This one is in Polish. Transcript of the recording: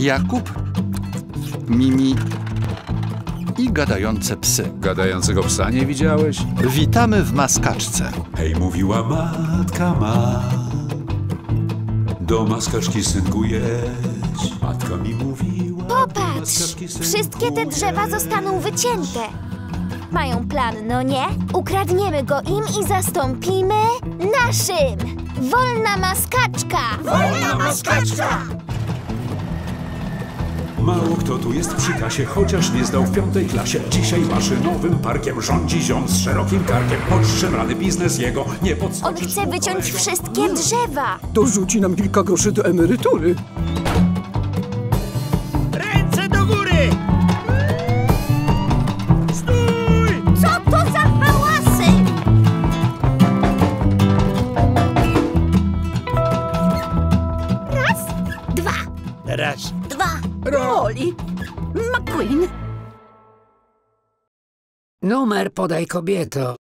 Jakub, Mimi i gadające psy. Gadającego psa nie widziałeś? Witamy w maskaczce. Hej, mówiła matka ma. Do maskaczki synku jedź. Matka mi mówiła. Popatrz! Wszystkie te drzewa zostaną wycięte. Mają plan, no nie? Ukradniemy go im i zastąpimy naszym! Wolna maskaczka! Wolna maskaczka! Mało kto tu jest przy kasie, chociaż nie zdał w piątej klasie. Dzisiaj maszynowym parkiem rządzi ziom z szerokim karkiem. Podszemrany biznes jego nie On podskoczysz. chce wyciąć wszystkie drzewa! Dorzuci nam kilka groszy do emerytury. Ręce do góry! Stój! Co to za hałasy? Raz, dwa, Raz, dwa. Roli. McQueen. Numer podaj kobieto.